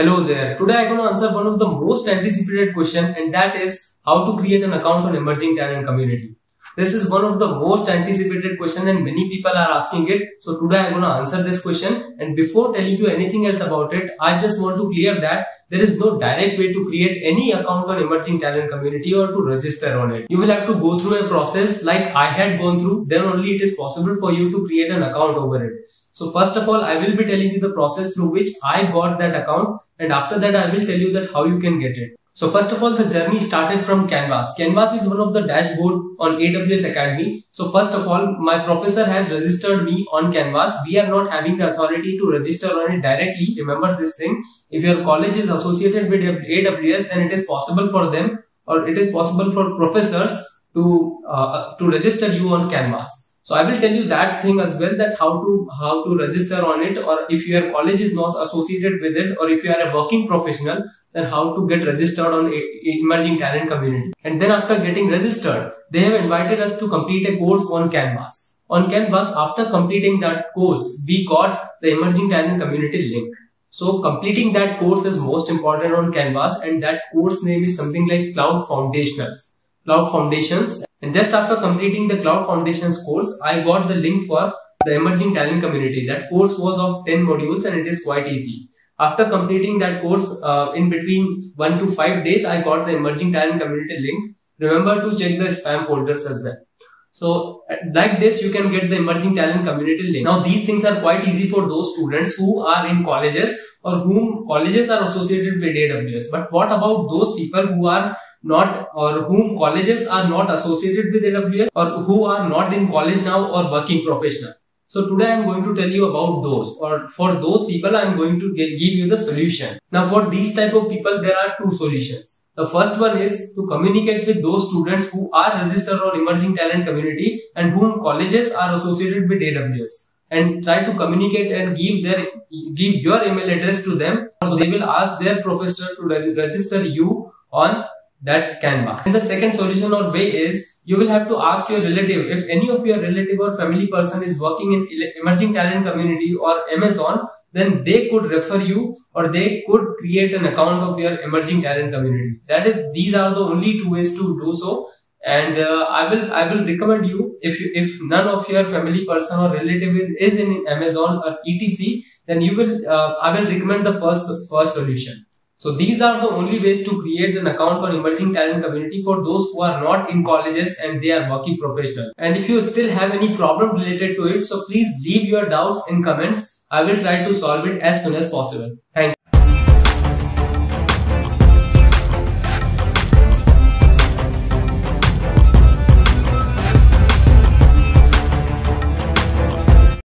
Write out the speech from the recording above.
Hello there. Today I'm going to answer one of the most anticipated question and that is how to create an account on emerging talent community. This is one of the most anticipated question and many people are asking it. So today I'm going to answer this question and before telling you anything else about it, I just want to clear that there is no direct way to create any account on emerging talent community or to register on it. You will have to go through a process like I had gone through then only it is possible for you to create an account over it. So first of all, I will be telling you the process through which I got that account and after that I will tell you that how you can get it. So first of all, the journey started from Canvas. Canvas is one of the dashboard on AWS Academy. So first of all, my professor has registered me on Canvas. We are not having the authority to register on it directly. Remember this thing. If your college is associated with AWS, then it is possible for them or it is possible for professors to uh, to register you on Canvas. So I will tell you that thing as well that how to how to register on it or if your college is not associated with it or if you are a working professional then how to get registered on emerging talent community. And then after getting registered they have invited us to complete a course on Canvas. On Canvas after completing that course we got the emerging talent community link. So completing that course is most important on Canvas and that course name is something like Cloud Foundationals. Cloud Foundations and just after completing the Cloud Foundations course, I got the link for the emerging talent community. That course was of 10 modules and it is quite easy. After completing that course uh, in between 1 to 5 days, I got the emerging talent community link. Remember to check the spam folders as well. So like this, you can get the emerging talent community link. Now these things are quite easy for those students who are in colleges or whom colleges are associated with AWS. But what about those people who are not or whom colleges are not associated with AWS or who are not in college now or working professional. So today I am going to tell you about those or for those people I am going to give you the solution. Now for these type of people there are two solutions. The first one is to communicate with those students who are registered on emerging talent community and whom colleges are associated with AWS and try to communicate and give their give your email address to them so they will ask their professor to register you on that canvas. And the second solution or way is you will have to ask your relative if any of your relative or family person is working in emerging talent community or Amazon then they could refer you or they could create an account of your emerging talent community. That is these are the only two ways to do so and uh, I will I will recommend you if you if none of your family person or relative is, is in Amazon or ETC then you will uh, I will recommend the first first solution. So these are the only ways to create an account on emerging talent community for those who are not in colleges and they are working professional. And if you still have any problem related to it, so please leave your doubts in comments. I will try to solve it as soon as possible. Thank you.